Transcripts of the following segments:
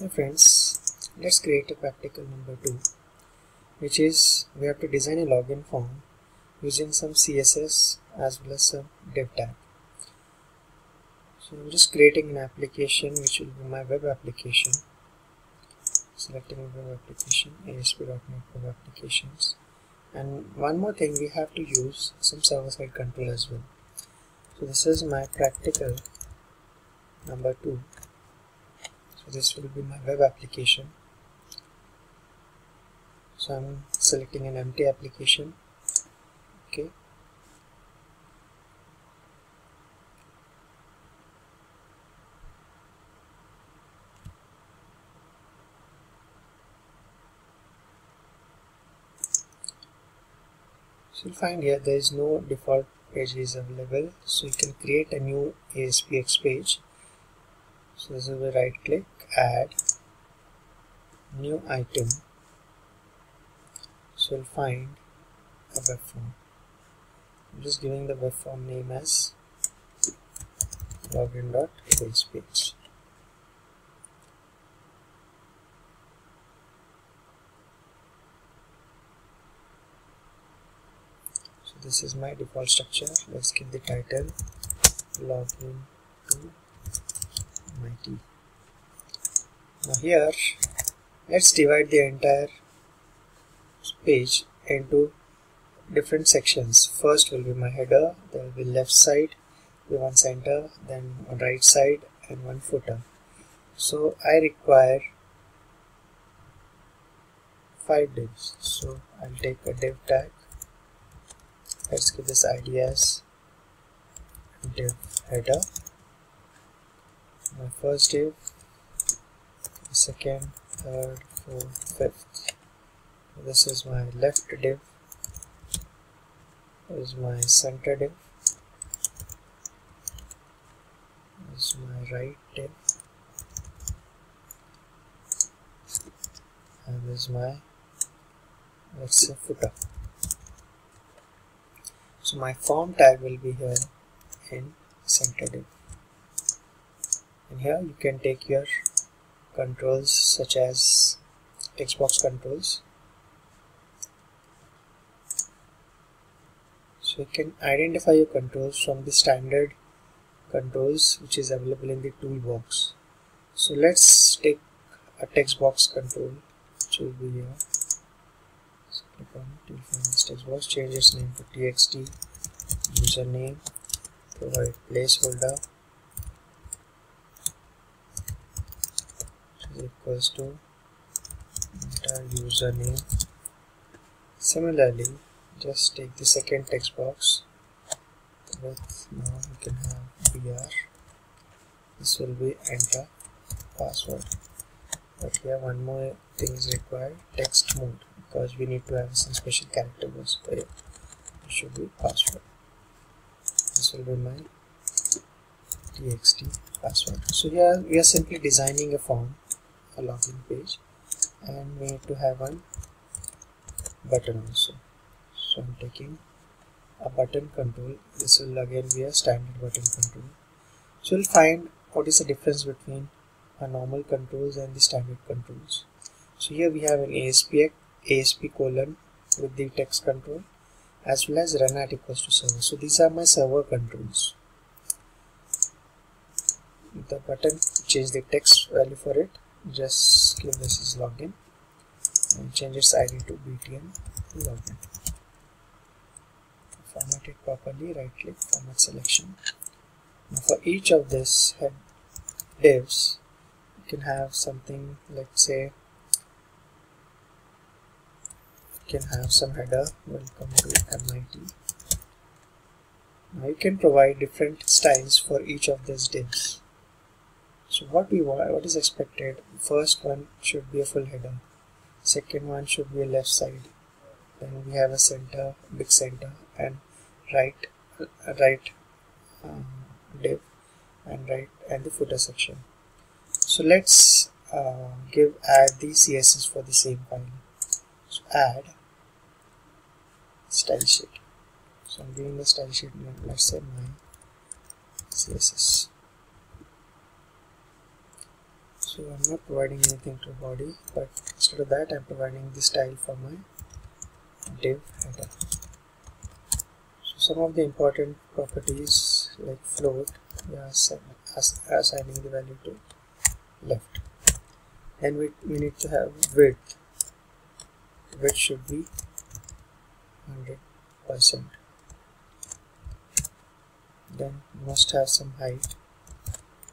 Now friends, let's create a practical number 2 which is we have to design a login form using some CSS as well as some div tag. So I'm just creating an application which will be my web application. Selecting a web application, ASP.NET web applications. And one more thing, we have to use some server-side control as well. So this is my practical number two. This will be my web application. So I'm selecting an empty application. Okay, so you'll find here there is no default page is available so you can create a new ASPX page so this is a right click add new item. So you'll find a web form. I'm just giving the web form name as login.aspx so this is my default structure. Let's give the title login to MIT now here let's divide the entire page into different sections. First will be my header there will be left side one center then one right side and one footer. So I require five divs. So I'll take a div tag. Let's give this id as div header my first div second third fourth fifth. This is my left div. This is my center div. This is my right div. And this is my let's say footer. So my form tag will be here in center div and here you can take your controls such as text box controls. So you can identify your controls from the standard controls which is available in the toolbox. So let's take a text box control which will be here. Click on it find this text box. Change its name to txt username provide placeholder equals to enter username. Similarly just take the second text box. With now we can have br this will be enter password. But here one more thing is required text mode because we need to have some special character words for it. should be password. This will be my txt password. So here we are simply designing a form a login page and we need to have one button also. So i'm taking a button control. This will again be a standard button control. So we'll find what is the difference between a normal controls and the standard controls. So here we have an ASP ASP colon with the text control as well as run at equals to server. So these are my server controls. The button change the text value for it just give this is login and change its id to btn login. Format it properly right click format selection. Now for each of this head divs you can have something let's say you can have some header welcome to MIT now you can provide different styles for each of these divs so what we want what is expected? First one should be a full header. Second one should be a left side. Then we have a center big center and right right um, div and right and the footer section. So let's uh, give add the css for the same file. So add style sheet. So I'm giving the style sheet name let's say my CSS so I'm not providing anything to body but instead of that I'm providing the style for my div header so some of the important properties like float we are assigning the value to left. Then we, we need to have width width should be 100 percent. Then must have some height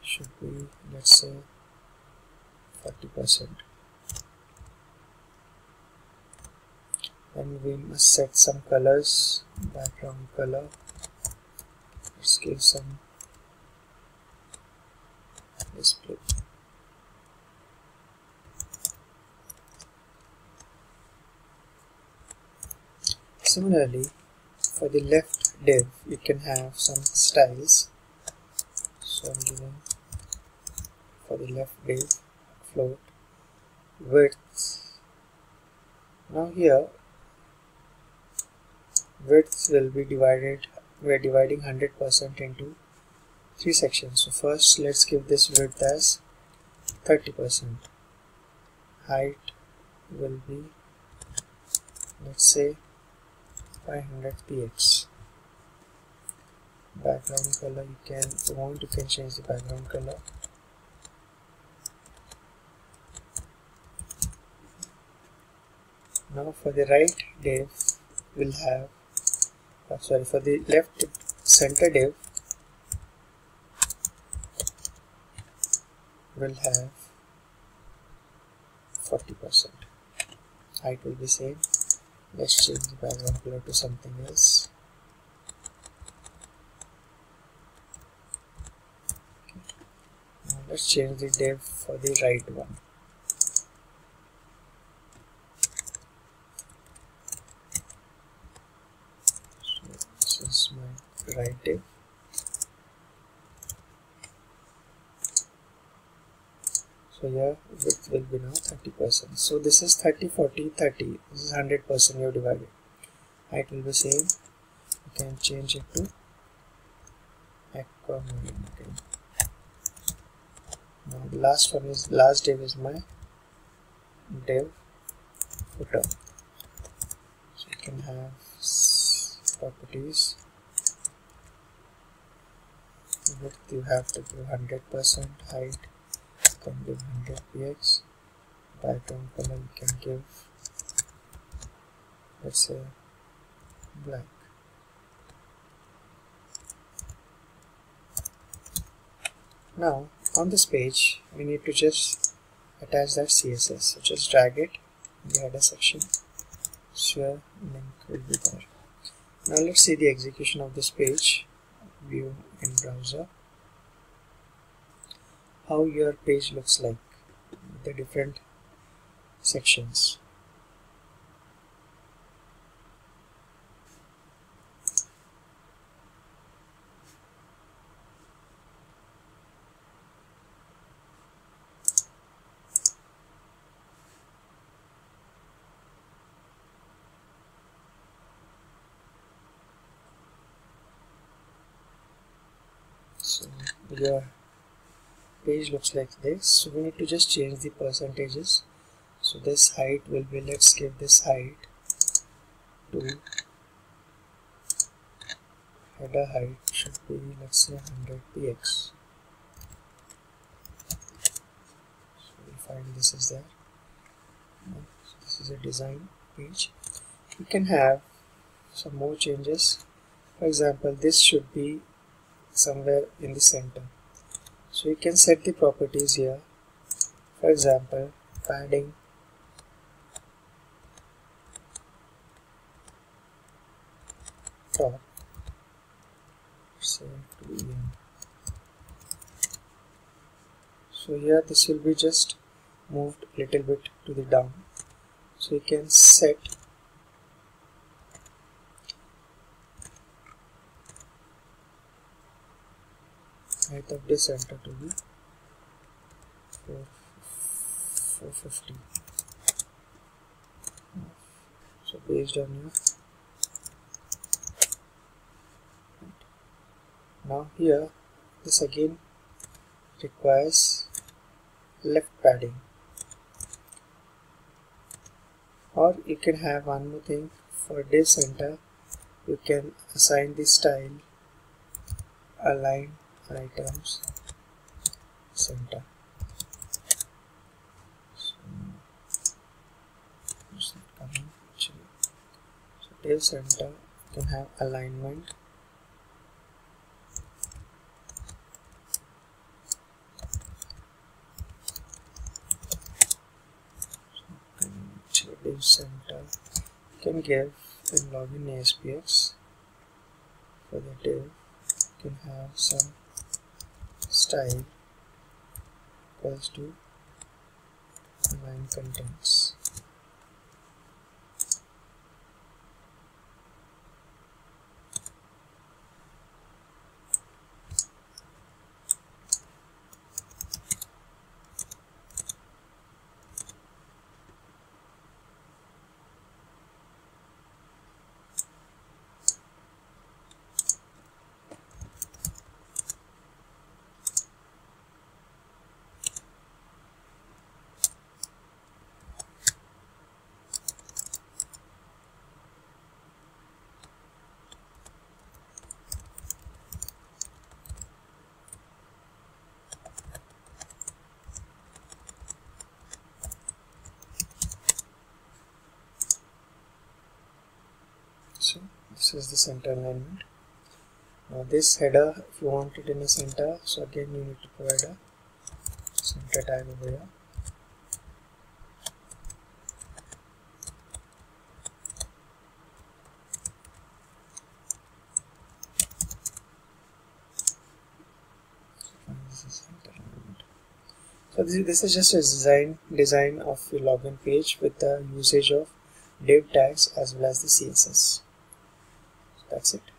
should be let's say 40 percent. And we must set some colors background color let's give some display. Similarly, for the left div, you can have some styles. So I'm giving for the left div float width. Now here width will be divided. We are dividing 100% into three sections. So first, let's give this width as 30%. Height will be let's say 500 px background color you can if you want you can change the background color now for the right div we'll have uh, sorry for the left center div will have 40 percent. Height will be same. Let's change the background color to something else. Okay. now let's change the div for the right one so this is right div so here width will be now 30 percent. So this is 30 40 30 this is 100 percent you divided. Height will be same. You can change it to aquamarine okay? Now the last one is last div is my div footer so you can have properties width you have to do 100 percent height. Can give 100 px background color you can give let's say black. Now on this page we need to just attach that css so just drag it in the header section. So link will be there. Now let's see the execution of this page. View in browser. How your page looks like. The different sections so your page looks like this. So we need to just change the percentages. So this height will be let's give this height to header height should be let's say 100 px so we find this is there. So this is a design page. We can have some more changes. For example this should be somewhere in the center. So you can set the properties here. For example padding. Top. So here this will be just moved a little bit to the down. So you can set height of this center to be 450 so based on your now here this again requires left padding. Or you can have one more thing. For this center you can assign the style align items center. So, so div center. Can have alignment. Div center. Can give in login ASPX for the div can have some style equals to align contents so this is the center alignment now this header if you want it in the center so again you need to provide a center tag over here. So this, this is just a design design of your login page with the usage of div tags as well as the CSS. That's it.